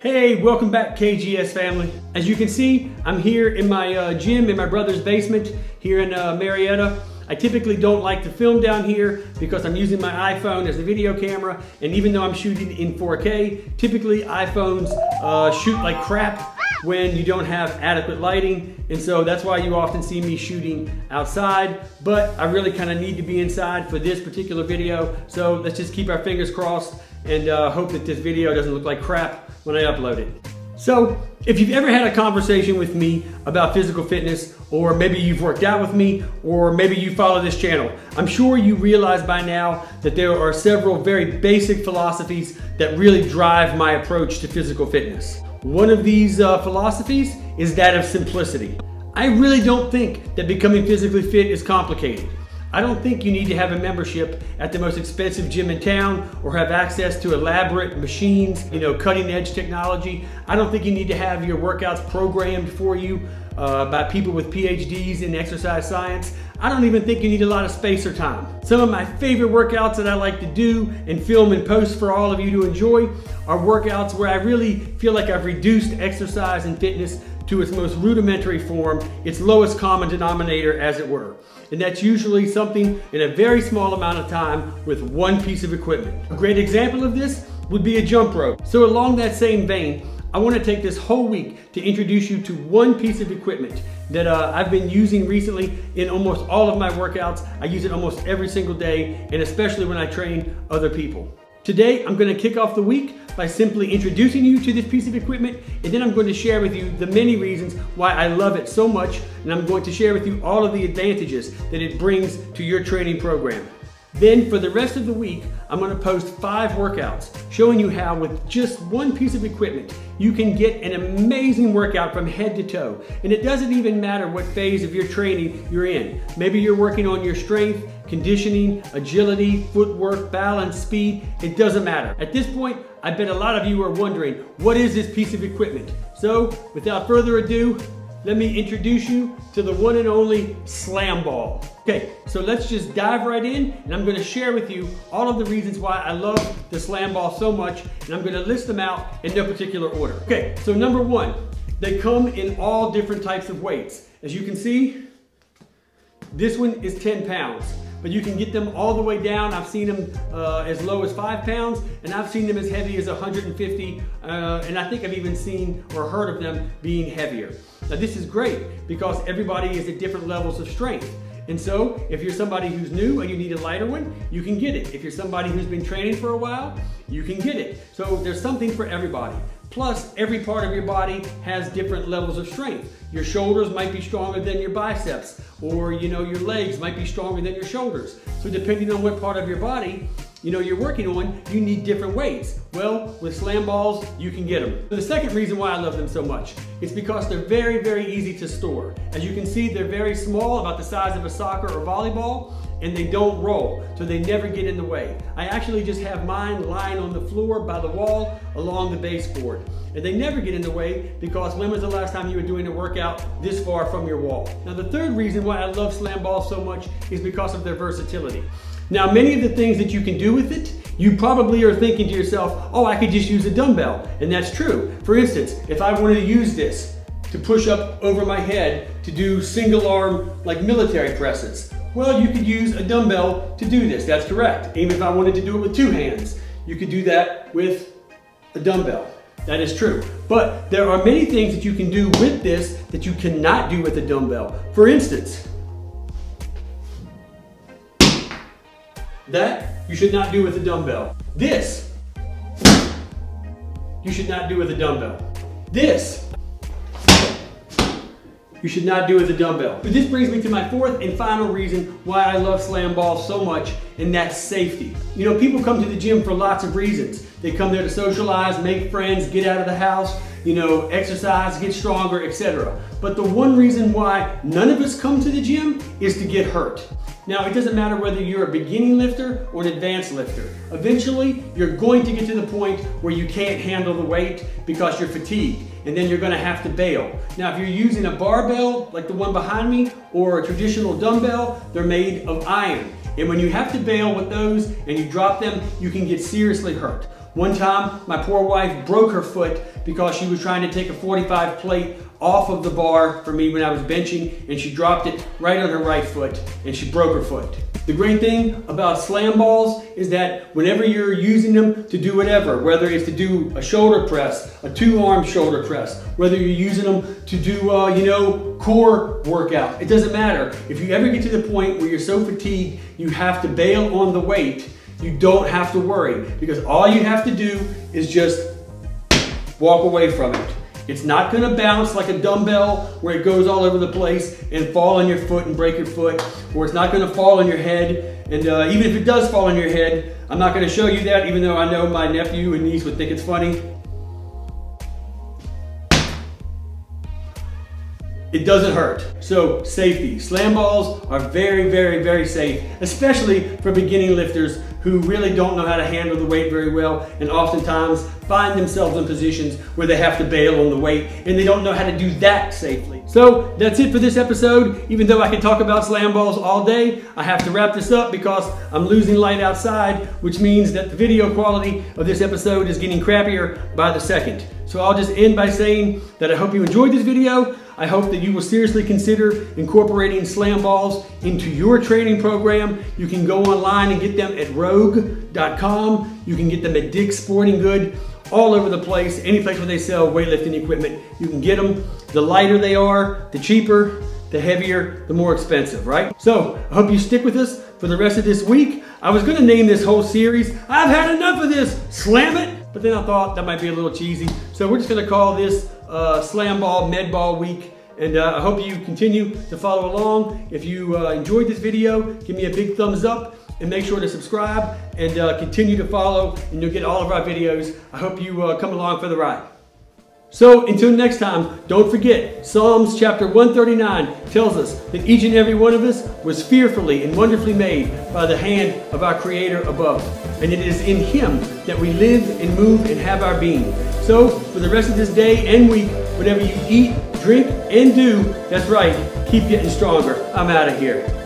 Hey, welcome back KGS family. As you can see, I'm here in my uh, gym in my brother's basement here in uh, Marietta. I typically don't like to film down here because I'm using my iPhone as a video camera and even though I'm shooting in 4K, typically iPhones uh, shoot like crap when you don't have adequate lighting and so that's why you often see me shooting outside but I really kind of need to be inside for this particular video so let's just keep our fingers crossed and uh, hope that this video doesn't look like crap when I upload it. So if you've ever had a conversation with me about physical fitness, or maybe you've worked out with me, or maybe you follow this channel, I'm sure you realize by now that there are several very basic philosophies that really drive my approach to physical fitness. One of these uh, philosophies is that of simplicity. I really don't think that becoming physically fit is complicated. I don't think you need to have a membership at the most expensive gym in town or have access to elaborate machines, you know, cutting edge technology. I don't think you need to have your workouts programmed for you uh, by people with PhDs in exercise science. I don't even think you need a lot of space or time. Some of my favorite workouts that I like to do and film and post for all of you to enjoy are workouts where I really feel like I've reduced exercise and fitness to its most rudimentary form, its lowest common denominator as it were. And that's usually something in a very small amount of time with one piece of equipment. A great example of this would be a jump rope. So along that same vein, I want to take this whole week to introduce you to one piece of equipment that uh, I've been using recently in almost all of my workouts. I use it almost every single day and especially when I train other people. Today, I'm gonna kick off the week by simply introducing you to this piece of equipment, and then I'm going to share with you the many reasons why I love it so much, and I'm going to share with you all of the advantages that it brings to your training program. Then for the rest of the week, I'm gonna post five workouts showing you how with just one piece of equipment, you can get an amazing workout from head to toe. And it doesn't even matter what phase of your training you're in. Maybe you're working on your strength, conditioning, agility, footwork, balance, speed, it doesn't matter. At this point, I bet a lot of you are wondering, what is this piece of equipment? So without further ado, let me introduce you to the one and only Slam Ball. Okay, so let's just dive right in and I'm gonna share with you all of the reasons why I love the Slam Ball so much and I'm gonna list them out in no particular order. Okay, so number one, they come in all different types of weights. As you can see, this one is 10 pounds but you can get them all the way down. I've seen them uh, as low as five pounds, and I've seen them as heavy as 150, uh, and I think I've even seen or heard of them being heavier. Now this is great because everybody is at different levels of strength. And so if you're somebody who's new and you need a lighter one, you can get it. If you're somebody who's been training for a while, you can get it. So there's something for everybody. Plus, every part of your body has different levels of strength. Your shoulders might be stronger than your biceps, or you know, your legs might be stronger than your shoulders. So depending on what part of your body, you know, you're working on, you need different weights. Well, with slam balls, you can get them. The second reason why I love them so much is because they're very, very easy to store. As you can see, they're very small, about the size of a soccer or volleyball, and they don't roll, so they never get in the way. I actually just have mine lying on the floor by the wall along the baseboard. And they never get in the way because when was the last time you were doing a workout this far from your wall? Now the third reason why I love slam balls so much is because of their versatility. Now many of the things that you can do with it, you probably are thinking to yourself, oh I could just use a dumbbell, and that's true. For instance, if I wanted to use this to push up over my head to do single arm like military presses, well, you could use a dumbbell to do this, that's correct. Even if I wanted to do it with two hands, you could do that with a dumbbell. That is true. But there are many things that you can do with this that you cannot do with a dumbbell. For instance, that you should not do with a dumbbell. This, you should not do with a dumbbell. This, you should not do with a dumbbell. But this brings me to my fourth and final reason why I love slam balls so much, and that's safety. You know, people come to the gym for lots of reasons. They come there to socialize, make friends, get out of the house, you know, exercise, get stronger, etc. But the one reason why none of us come to the gym is to get hurt. Now, it doesn't matter whether you're a beginning lifter or an advanced lifter. Eventually, you're going to get to the point where you can't handle the weight because you're fatigued, and then you're gonna have to bail. Now, if you're using a barbell, like the one behind me, or a traditional dumbbell, they're made of iron. And when you have to bail with those and you drop them, you can get seriously hurt. One time, my poor wife broke her foot because she was trying to take a 45 plate off of the bar for me when I was benching and she dropped it right on her right foot and she broke her foot. The great thing about slam balls is that whenever you're using them to do whatever, whether it's to do a shoulder press, a two-arm shoulder press, whether you're using them to do, uh, you know, core workout, it doesn't matter. If you ever get to the point where you're so fatigued, you have to bail on the weight, you don't have to worry because all you have to do is just walk away from it. It's not gonna bounce like a dumbbell where it goes all over the place and fall on your foot and break your foot, or it's not gonna fall on your head. And uh, even if it does fall on your head, I'm not gonna show you that, even though I know my nephew and niece would think it's funny. It doesn't hurt. So safety. Slam balls are very, very, very safe, especially for beginning lifters who really don't know how to handle the weight very well and oftentimes find themselves in positions where they have to bail on the weight and they don't know how to do that safely. So that's it for this episode. Even though I can talk about slam balls all day, I have to wrap this up because I'm losing light outside, which means that the video quality of this episode is getting crappier by the second. So I'll just end by saying that I hope you enjoyed this video. I hope that you will seriously consider incorporating slam balls into your training program. You can go online and get them at rogue.com. You can get them at Dick's Sporting Good, all over the place, any place where they sell weightlifting equipment. You can get them. The lighter they are, the cheaper, the heavier, the more expensive, right? So I hope you stick with us for the rest of this week. I was gonna name this whole series, I've had enough of this, slam it. But then I thought that might be a little cheesy. So we're just gonna call this uh, Slam Ball Med Ball Week. And uh, I hope you continue to follow along. If you uh, enjoyed this video, give me a big thumbs up and make sure to subscribe and uh, continue to follow and you'll get all of our videos. I hope you uh, come along for the ride. So until next time, don't forget, Psalms chapter 139 tells us that each and every one of us was fearfully and wonderfully made by the hand of our Creator above. And it is in Him that we live and move and have our being. So for the rest of this day and week, whatever you eat, drink, and do, that's right, keep getting stronger. I'm out of here.